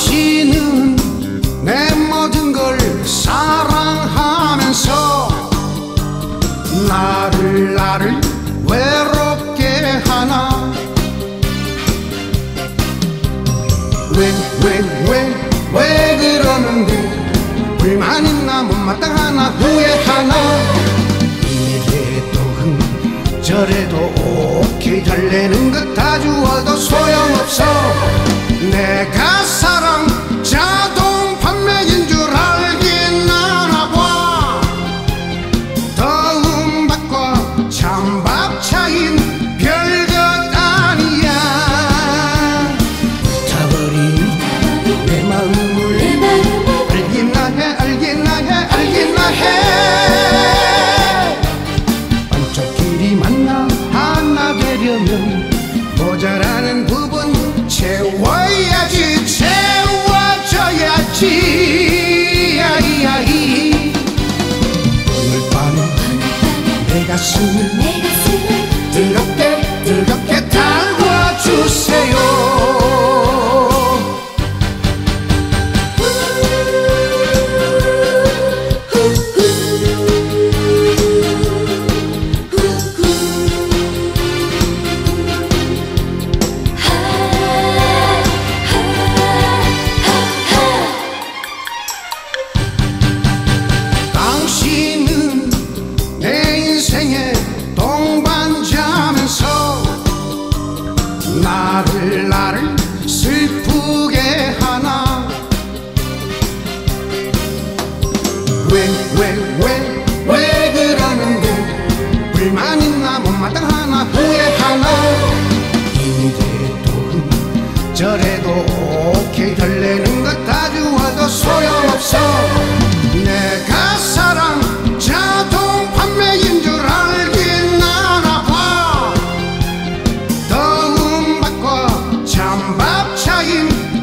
당신은 내 모든 걸 사랑하면서 나를 나를 외롭게 하나? 왜 왜 왜 왜 그러는데? 불만 있나 못마땅하나? 후회하나? 이래도 흥 저래도 오케이 달래는 것 다 주워도 소용없어. 부분 채워야지 채워줘야지. 야이 야이. 오늘 밤에 내 가슴을 내 가슴을 나를 나를 슬프게 하나? 왜 왜 왜 왜 그러는데? 불만 있나 못마땅하나 후회하나? 이래도 흥 저래도 오케이 달래는 것 다 주어도 소용없어 shine.